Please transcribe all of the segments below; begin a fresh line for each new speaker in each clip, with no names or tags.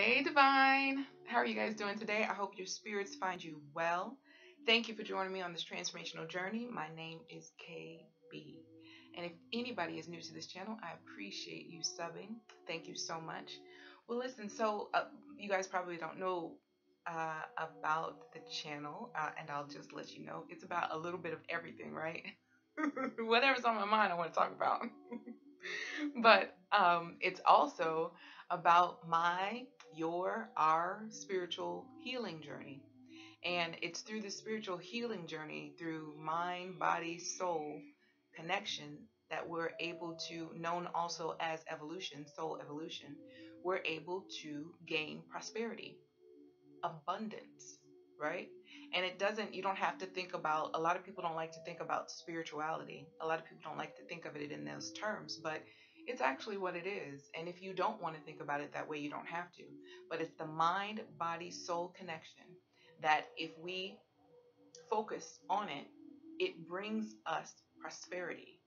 Hey, Divine. How are you guys doing today? I hope your spirits find you well. Thank you for joining me on this transformational journey. My name is KB. And if anybody is new to this channel, I appreciate you subbing. Thank you so much. Well, listen, so uh, you guys probably don't know uh, about the channel, uh, and I'll just let you know it's about a little bit of everything, right? Whatever's on my mind, I want to talk about. but um, it's also about my your, our spiritual healing journey. And it's through the spiritual healing journey, through mind, body, soul connection, that we're able to, known also as evolution, soul evolution, we're able to gain prosperity, abundance, right? And it doesn't, you don't have to think about, a lot of people don't like to think about spirituality. A lot of people don't like to think of it in those terms, but it's actually what it is. And if you don't want to think about it that way, you don't have to. But it's the mind, body, soul connection that if we focus on it, it brings us prosperity.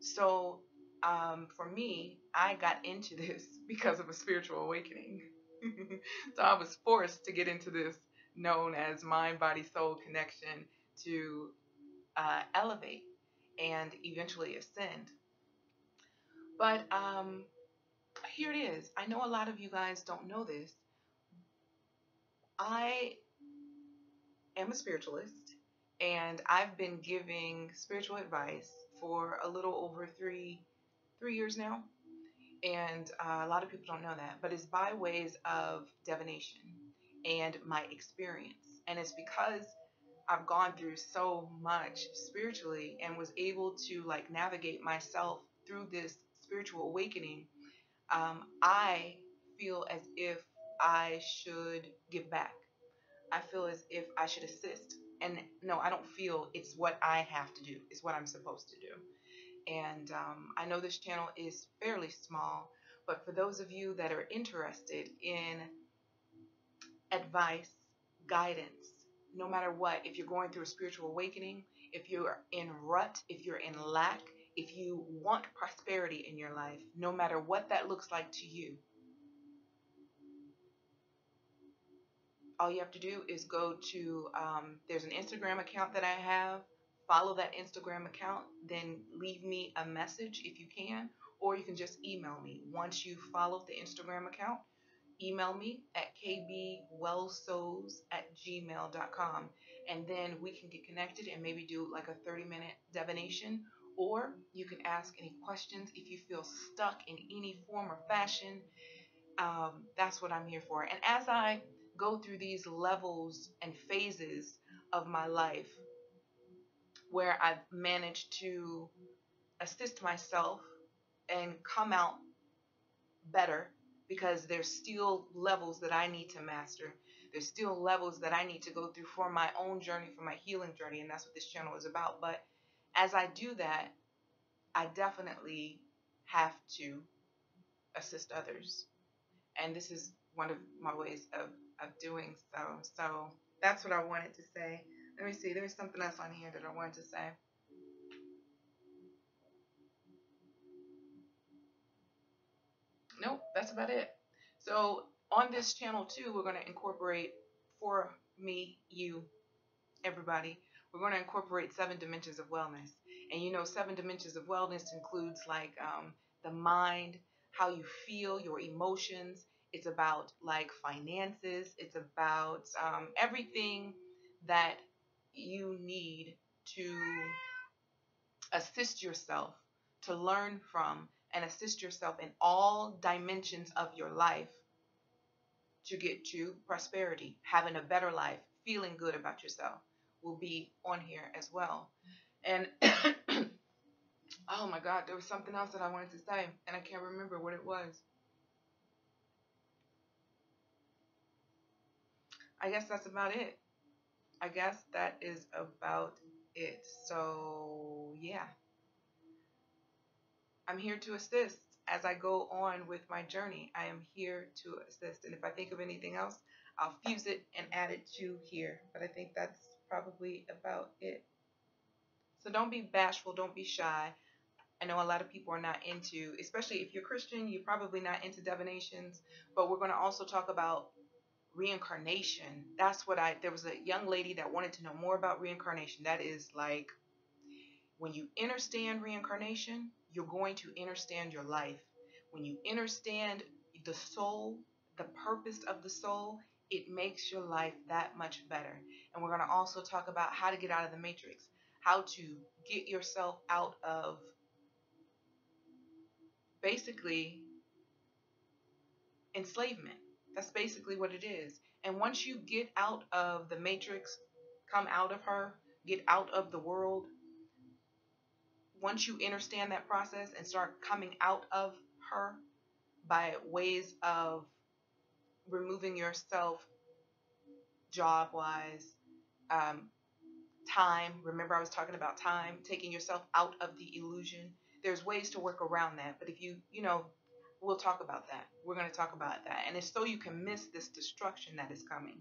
So um, for me, I got into this because of a spiritual awakening. so I was forced to get into this known as mind, body, soul connection to uh, elevate and eventually ascend. But um, here it is. I know a lot of you guys don't know this. I am a spiritualist and I've been giving spiritual advice for a little over three three years now. And uh, a lot of people don't know that, but it's by ways of divination and my experience. And it's because I've gone through so much spiritually and was able to like navigate myself through this spiritual awakening, um, I feel as if I should give back. I feel as if I should assist. And no, I don't feel it's what I have to do, it's what I'm supposed to do. And um, I know this channel is fairly small, but for those of you that are interested in advice, guidance, no matter what, if you're going through a spiritual awakening, if you're in rut, if you're in lack, if you want prosperity in your life, no matter what that looks like to you, all you have to do is go to, um, there's an Instagram account that I have. Follow that Instagram account, then leave me a message if you can, or you can just email me. Once you follow the Instagram account, email me at kbwellsouls at gmail.com and then we can get connected and maybe do like a 30 minute divination or you can ask any questions if you feel stuck in any form or fashion. Um, that's what I'm here for. And as I go through these levels and phases of my life where I've managed to assist myself and come out better because there's still levels that I need to master. There's still levels that I need to go through for my own journey, for my healing journey, and that's what this channel is about. But as I do that, I definitely have to assist others. And this is one of my ways of, of doing so. So that's what I wanted to say. Let me see, there's something else on here that I wanted to say. Nope, that's about it. So on this channel too, we're going to incorporate for me, you, everybody, we're going to incorporate seven dimensions of wellness. And you know, seven dimensions of wellness includes like um, the mind, how you feel, your emotions. It's about like finances. It's about um, everything that you need to assist yourself, to learn from, and assist yourself in all dimensions of your life to get to prosperity, having a better life, feeling good about yourself will be on here as well. And oh my God, there was something else that I wanted to say, and I can't remember what it was. I guess that's about it. I guess that is about it. So, yeah. I'm here to assist as I go on with my journey. I am here to assist. And if I think of anything else, I'll fuse it and add it to here. But I think that's probably about it. So don't be bashful, don't be shy. I know a lot of people are not into, especially if you're Christian, you're probably not into divinations, but we're going to also talk about reincarnation. That's what I, there was a young lady that wanted to know more about reincarnation. That is like, when you understand reincarnation, you're going to understand your life. When you understand the soul, the purpose of the soul, it makes your life that much better. And we're going to also talk about how to get out of the matrix, how to get yourself out of basically enslavement. That's basically what it is. And once you get out of the matrix, come out of her, get out of the world, once you understand that process and start coming out of her by ways of removing yourself job wise, um, time. Remember, I was talking about time, taking yourself out of the illusion. There's ways to work around that. But if you, you know, we'll talk about that. We're going to talk about that. And it's so you can miss this destruction that is coming.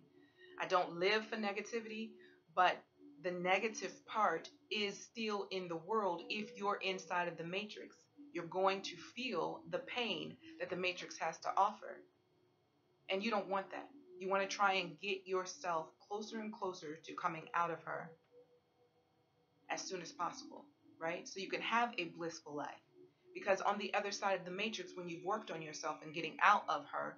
I don't live for negativity, but the negative part is still in the world if you're inside of the matrix. You're going to feel the pain that the matrix has to offer. And you don't want that. You want to try and get yourself closer and closer to coming out of her as soon as possible, right? So you can have a blissful life. Because on the other side of the matrix, when you've worked on yourself and getting out of her,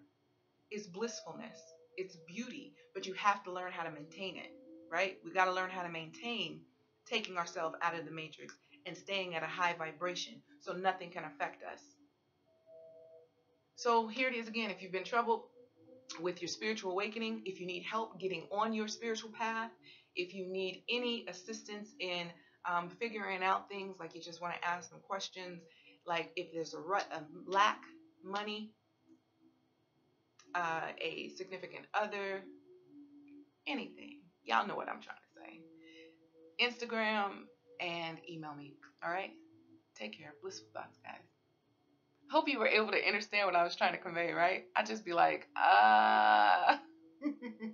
is blissfulness. It's beauty, but you have to learn how to maintain it, right? We got to learn how to maintain taking ourselves out of the matrix and staying at a high vibration so nothing can affect us. So here it is again. If you've been troubled with your spiritual awakening, if you need help getting on your spiritual path, if you need any assistance in um, figuring out things, like you just want to ask some questions, like if there's a, rut, a lack, money, uh, a significant other, anything. Y'all know what I'm trying to say. Instagram and email me. All right? Take care. Blissful thoughts, guys. Hope you were able to understand what I was trying to convey, right? I'd just be like, ah. Uh...